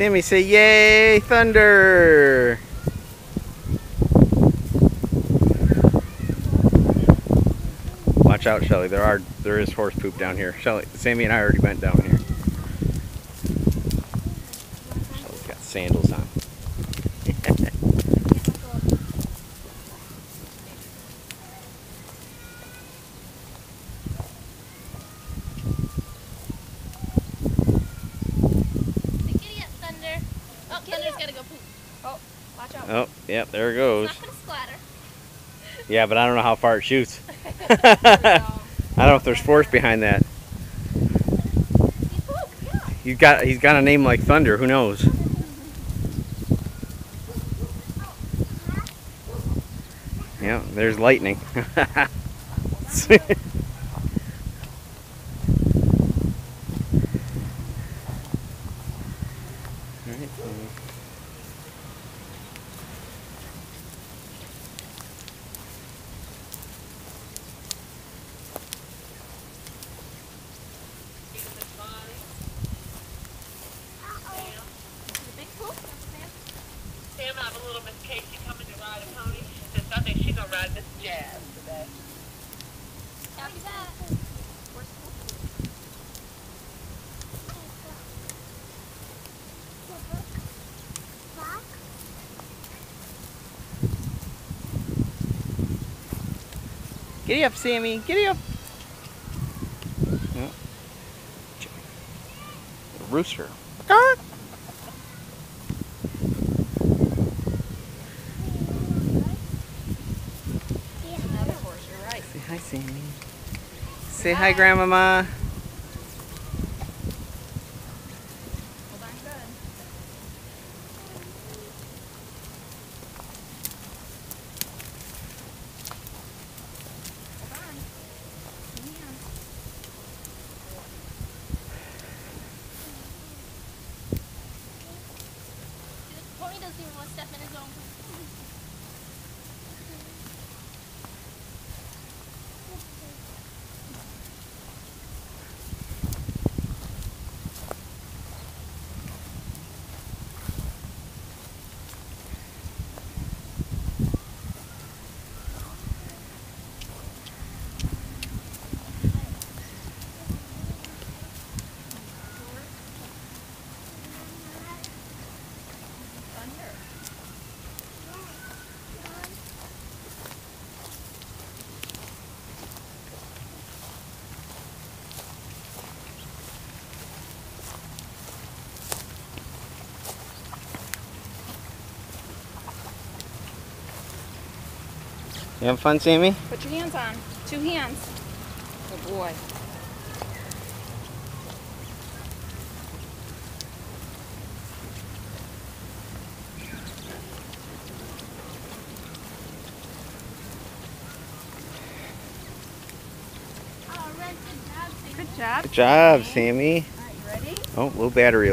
Sammy, say yay, thunder! Watch out, Shelly. There are there is horse poop down here. Shelly, Sammy and I already went down here. Shelly's got sandals on. Giddy up, Thunder. Oh, Thunder's gotta go poop. Oh, watch out. Oh, yep, there it goes. It's not gonna splatter. Yeah, but I don't know how far it shoots. I don't know if there's force behind that. He's got he's got a name like Thunder. Who knows? Yeah, there's lightning. Jazz today. That. Giddy up, Sammy. Giddy up. Oh. Rooster. Ah. Another horse, you're right. Say hi, Sammy. Say hi, Grandmama. His own poop. Thunder. You having fun, Sammy? Put your hands on. Two hands. Good boy. Oh, good job, Sammy. Good job. Good job, Sammy. All right, you ready? Oh, low battery.